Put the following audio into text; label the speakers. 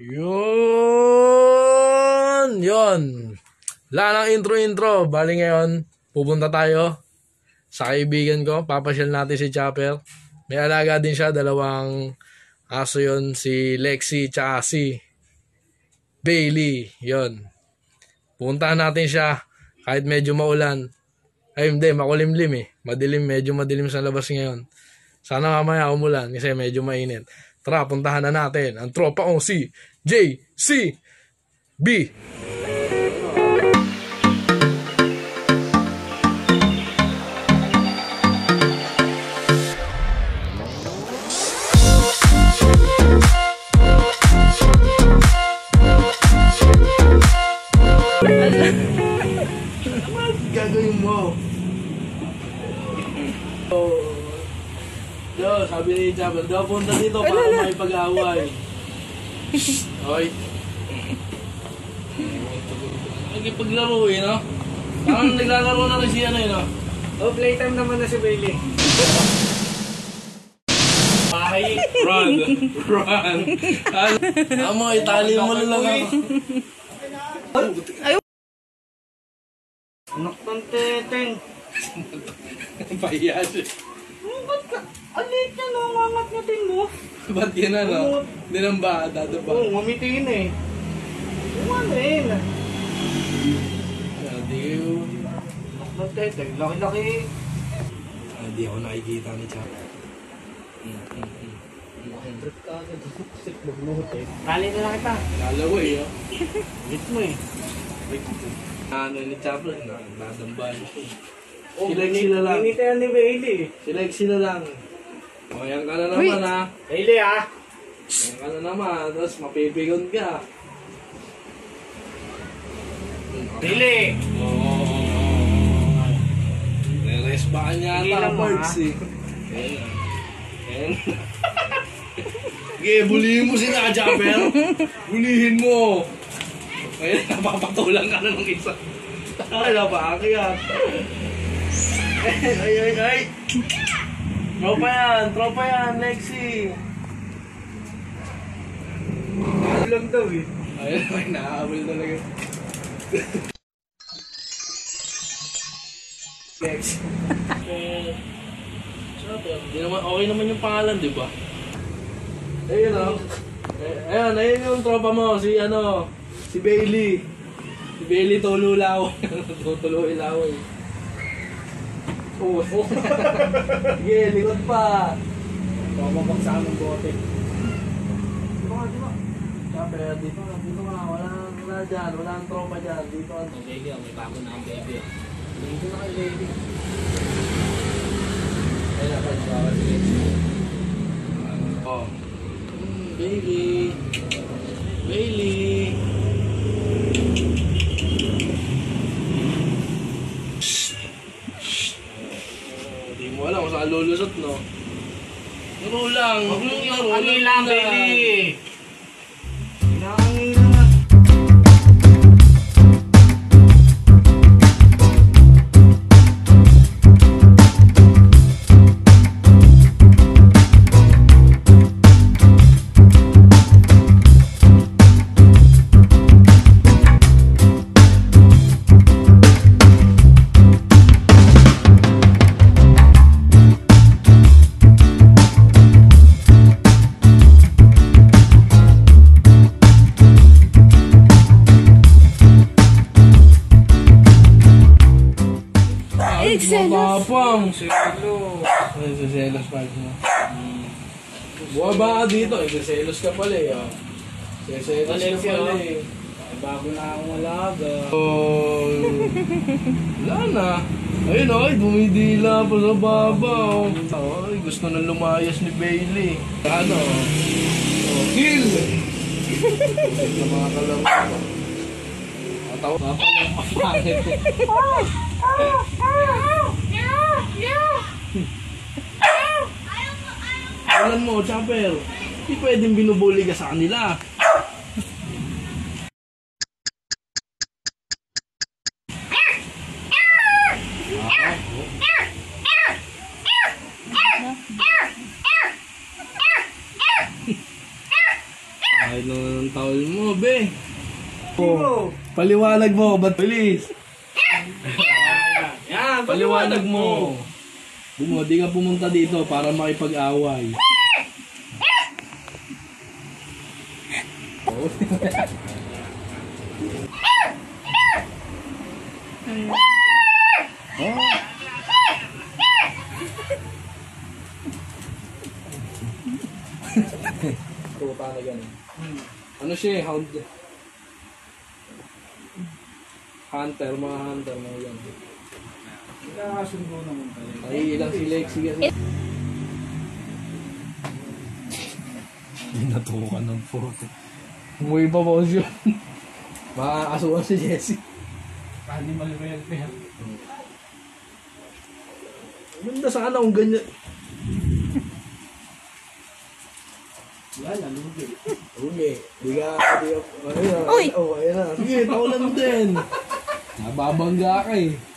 Speaker 1: Yun! Yun! Wala nang intro-intro. Bali ngayon, pupunta tayo sa kaibigan ko. Papasyal natin si Chopper. May alaga din siya. Dalawang aso yun. Si Lexi tsaka si Bailey. Yun. Pupuntahan natin siya. Kahit medyo maulan. Ay hindi, makulimlim eh. Madilim, medyo madilim sa labas ngayon. Sana mamaya umulan kasi medyo mainit. Tara, puntahan na natin ang tropa kong si JC B. gagawin mo? Oh. Yo, sabi ni Jabal, daw punta dito para may pag-away. Hoy. Nagipaglaro eh, no? Parang naglalaro na rin si ano eh, no?
Speaker 2: Oh, playtime naman na si Bailey.
Speaker 1: Bahay, run, run. Amo, itali mo na lang ako.
Speaker 2: Anak ng teteng.
Speaker 1: Pahiya siya.
Speaker 2: Oh, ba't ka? Alit niya, nangangat niya tin mo.
Speaker 1: Ba't yan ano? Hindi nang ba, dado ba?
Speaker 2: Oo, ngamitiin eh. Ano eh?
Speaker 1: Hindi
Speaker 2: Anak ng teteng, laki-laki.
Speaker 1: Hindi ako nakikita ni Chaka.
Speaker 2: Trip ka agad. Sip magluhot eh. Kali na lang kita.
Speaker 1: Lalawa eh, oh.
Speaker 2: Hit mo eh.
Speaker 1: Ano ni Chapel, nadambahan siya. Sila sila lang.
Speaker 2: Inita yan ni Bailey.
Speaker 1: Sila sila lang. O, yan ka na naman ha.
Speaker 2: Bailey ah!
Speaker 1: Yan ka na naman. Tapos mapipigon ka.
Speaker 2: Bailey!
Speaker 1: Oo. Re-rest ba niya ata,
Speaker 2: lang,
Speaker 1: Parks
Speaker 2: ha?
Speaker 1: eh. Ayan. Ayan. Sige, bulihin mo sila, Chapel. Bulihin mo. Ayun, napapatulang ka na ng isa. Ay, napaakyat. Ay, ay, ay, ay. Tropa yan, tropa yan, Lexi.
Speaker 2: Ano lang daw eh.
Speaker 1: Ayun, may nakahabol talaga. Lexi. Eh, Chapel, di naman, okay naman yung pangalan, di ba? Ayun o. Eh, ayun, ayun yung tropa mo, si ano, si Bailey. Si Bailey Tululaw. Tutuluin law eh. Oo. Sige, likod pa.
Speaker 2: Pumapaksa ng bote.
Speaker 1: Di ba, di ba? Sabi, dito nga, dito nga, wala, wala dyan, wala ang tropa dyan, dito ang
Speaker 2: Baby, may bago na ang baby.
Speaker 1: Dito na kay Bailey. Ayun na, pag bawal si Bailey. Oh. Bailey. Bailey.
Speaker 2: bằng
Speaker 1: hữu
Speaker 2: lưu
Speaker 1: ý
Speaker 2: làm bề đi.
Speaker 1: Ay, Mapapang.
Speaker 2: Silo.
Speaker 1: Ay, seselos pa mo. Buwa ba ka dito? Seselos ka pala eh. Oh. Seselos ka
Speaker 2: Valencia,
Speaker 1: pala
Speaker 2: oh.
Speaker 1: eh.
Speaker 2: Ay, bago na akong alaga.
Speaker 1: Oh, wala na. Ayun ay, dumidila pa sa baba. Oh. Ay, gusto na lumayas ni Bailey. Ano? Oh, kill! Ito mga kalaro. Ataw, papa ng kapangit. Alam mo, Chopper, hindi pwedeng binubuli ka sa kanila. Kahit nung Ang tawal mo, be. Oh, paliwanag mo, ba't bilis?
Speaker 2: Yan,
Speaker 1: Paliwanag mo. Bumo, di ka pumunta dito para makipag-away. Oh. Tuta na ganun. Ano siya eh, hound. Hunter, mga hunter, mga ganun.
Speaker 2: Nakakasundo naman tayo.
Speaker 1: Ay, ilang si Lexi kasi. Natukan ng puto. Umuwi pa po siya. Makakasuhan si Jessie.
Speaker 2: Animal welfare.
Speaker 1: Ganda sana kung ganyan.
Speaker 2: Wala, lalugi.
Speaker 1: Umi, di ka, di ka, ano yun? Uy! Oh, ayun na. Sige, mo din. Nababangga ka eh.